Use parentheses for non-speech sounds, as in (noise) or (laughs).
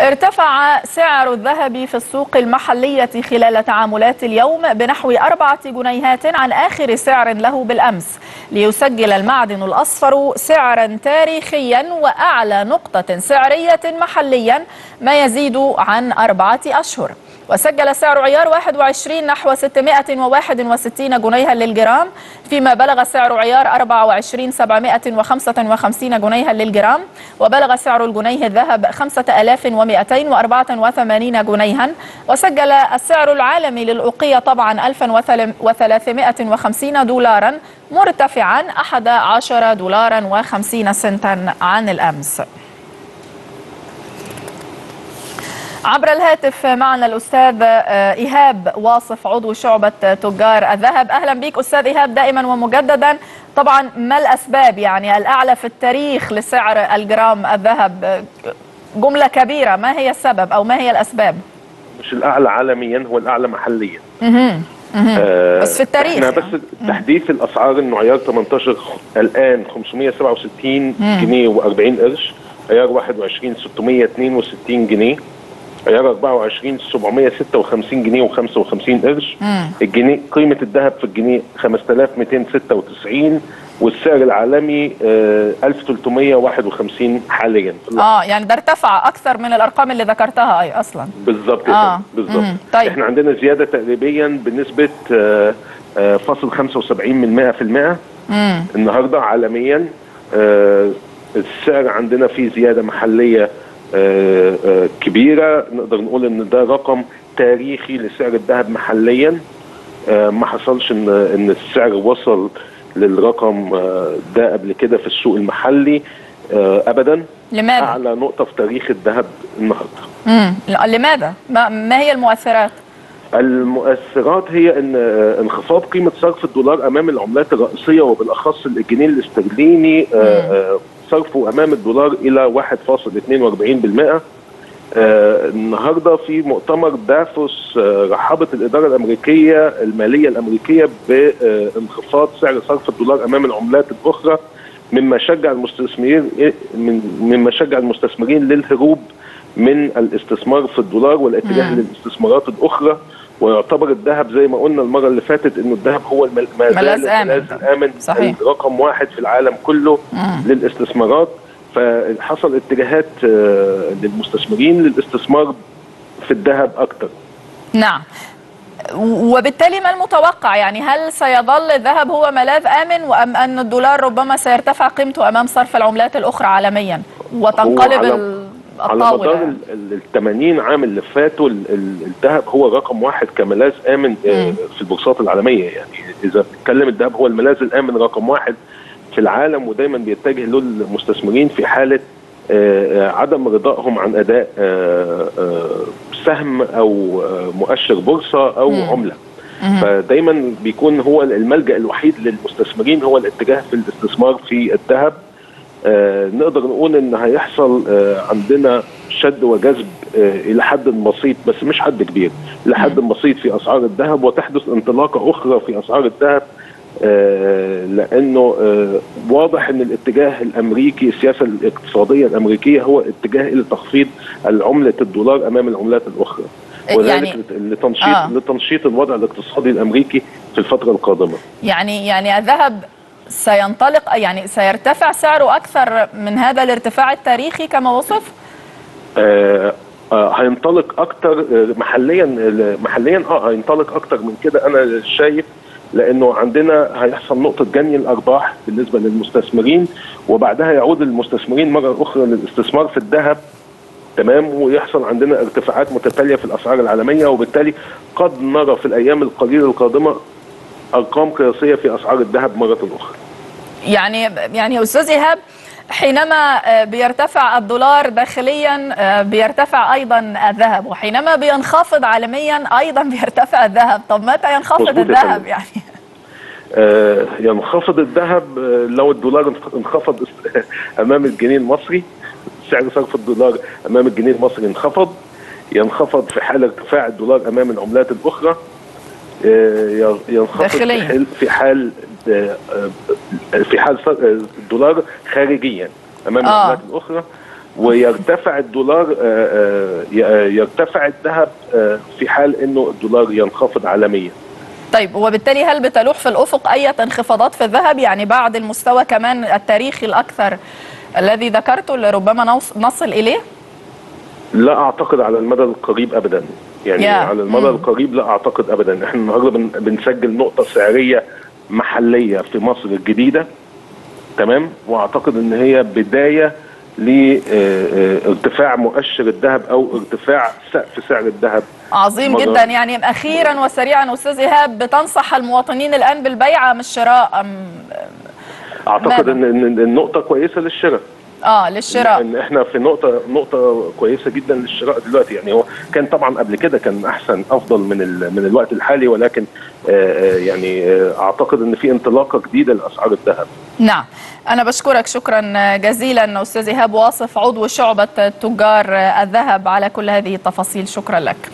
ارتفع سعر الذهب في السوق المحلية خلال تعاملات اليوم بنحو أربعة جنيهات عن آخر سعر له بالأمس ليسجل المعدن الأصفر سعرا تاريخيا وأعلى نقطة سعرية محليا ما يزيد عن أربعة أشهر. وسجل سعر عيار 21 نحو 661 جنيها للجرام فيما بلغ سعر عيار 24 755 جنيها للجرام وبلغ سعر الجنيه الذهب 5284 جنيها وسجل السعر العالمي للأوقية طبعا 1350 دولارا مرتفعا 11 دولارا و50 سنتا عن الأمس. عبر الهاتف معنا الأستاذ إيهاب واصف عضو شعبة تجار الذهب. أهلا بك أستاذ إيهاب دائما ومجددا. طبعا ما الأسباب يعني الأعلى في التاريخ لسعر الجرام الذهب؟ جملة كبيرة ما هي السبب أو ما هي الأسباب؟ مش الأعلى عالميا هو الأعلى محليا. آه، بس في التاريخ. إحنا يعني. بس تحديث الأسعار انه عيار 18 الان 567 جنيه و40 قرش عيار 21 662 جنيه. عيار 24 756 جنيه و55 قرش الجنيه قيمة الذهب في الجنيه 5296 والسعر العالمي آه، 1351 حاليا آه يعني ده ارتفع أكثر من الأرقام اللي ذكرتها أي أصلا بالظبط آه. بالظبط. طيب. إحنا عندنا زيادة تقريبا بنسبة آه، آه، فاصل 75 من 100% مم. النهارده عالميا آه، السعر عندنا فيه زيادة محلية آه، آه، كبيرة نقدر نقول إن ده رقم تاريخي لسعر الذهب محليا آه، ما حصلش ان إن السعر وصل للرقم آه، ده قبل كده في السوق المحلي آه، ابدا لماذا؟ أعلى نقطة في تاريخ الذهب النهارده مم. لماذا؟ ما, ما هي المؤثرات؟ المؤثرات هي إن آه، انخفاض قيمة صرف الدولار أمام العملات الرئيسية وبالأخص الجنيه الاسترليني آه، آه، صرفه أمام الدولار إلى 1.42% آه، النهارده في مؤتمر دافوس آه، رحبت الإدارة الأمريكية المالية الأمريكية بانخفاض سعر صرف الدولار أمام العملات الأخرى مما شجع المستثمرين من مما شجع المستثمرين للهروب من الاستثمار في الدولار والاتجاه للاستثمارات الأخرى. ويعتبر الذهب زي ما قلنا المرة اللي فاتت إنه الذهب هو. الملاذ الامن صحيح. رقم واحد في العالم كله للاستثمارات. فحصل اتجاهات آه، للمستثمرين للاستثمار في الذهب أكتر. نعم. وبالتالي ما المتوقع؟ يعني هل سيظل الذهب هو ملاذ آمن وأم أن الدولار ربما سيرتفع قيمته أمام صرف العملات الأخرى عالميا وتنقلب على- مدار. ال ال- 80 عام اللي فاتوا ال- ال- الذهب هو رقم واحد كملاذ آمن آه، في البورصات العالمية. يعني إذا بنتكلم الذهب هو الملاذ الآمن رقم واحد في العالم ودايما بيتجه له المستثمرين في حالة آه، آه، عدم رضائهم عن أداء سهم أو مؤشر بورصة أو عملة. فدايما بيكون هو الملجأ الوحيد للمستثمرين هو الاتجاه في الاستثمار في الذهب. نقدر نقول إن هيحصل آه، عندنا شد وجذب آه، إلى حد بسيط بس مش حد كبير إلى حد بسيط في أسعار الذهب وتحدث انطلاقة أخرى في أسعار الذهب آه، لأنه آه، واضح إن الاتجاه الأمريكي السياسة الاقتصادية الأمريكية هو اتجاه إلى تخفيض العمله الدولار أمام العملات الأخرى وذلك يعني- لتنشيط آه. لتنشيط الوضع الاقتصادي الأمريكي في الفترة القادمة يعني يعني الذهب سينطلق يعني سيرتفع سعره أكثر من هذا الارتفاع التاريخي كما وصف؟ آه، آه، هينطلق أكتر آه، محليا محليا آه هينطلق أكتر من كده أنا شايف لأنه عندنا هيحصل نقطة جني الأرباح بالنسبة للمستثمرين وبعدها يعود المستثمرين مرة أخرى للاستثمار في الذهب تمام ويحصل عندنا ارتفاعات متتالية في الأسعار العالمية وبالتالي قد نرى في الأيام القليلة القادمة أرقام قياسية في أسعار الذهب مرة أخرى يعني يعني أستاذ إيهاب حينما آه، بيرتفع الدولار داخليا آه، بيرتفع أيضا الذهب وحينما بينخفض عالميا أيضا (laughs) بيرتفع الذهب طب متى ينخفض الذهب. يعني آه، ينخفض الذهب لو الدولار انخ- انخفض (laughs) أمام الجنيه المصري سعر صرف الدولار أمام الجنيه المصري انخفض ينخفض في حال ارتفاع الدولار أمام العملات الأخرى ينخفض داخلياً. في حال في حال آه، آه، آه، الدولار خارجيا أمام آه. العملات الأخرى ويرتفع الدولار آه، آه، يرتفع الذهب آه، في حال إنه الدولار ينخفض عالميا طيب وبالتالي هل بتلوح في الأفق أي انخفاضات في الذهب يعني بعد المستوى كمان التاريخي الأكثر الذي ذكرته اللي ربما نصل إليه؟ لا أعتقد على المدى القريب ابدا يعني يا. على المدى مم. القريب لا أعتقد ابدا. إحنا النهارده بن- بنسجل نقطة سعرية محلية في مصر الجديدة. تمام؟ وأعتقد إن هي بداية لارتفاع مؤشر الذهب أو ارتفاع سقف سعر الذهب. عظيم جدا. يعني أخيرا وسريعا أستاذ إيهاب بتنصح المواطنين الآن بالبيع أم الشراء أم أعتقد؟ إن النقطة كويسة للشراء. آه للشراء. ان إحنا في نقطة نقطة كويسة جدا للشراء دلوقتي. يعني هو كان طبعا قبل كده كان أحسن أفضل من ال- من الوقت الحالي ولكن آه، آه، يعني آه، أعتقد إن في انطلاقة جديدة لأسعار الذهب. نعم. أنا بشكرك شكرا جزيلا أستاذ إيهاب واصف عضو شعبة تجار الذهب على كل هذه التفاصيل. شكرا لك.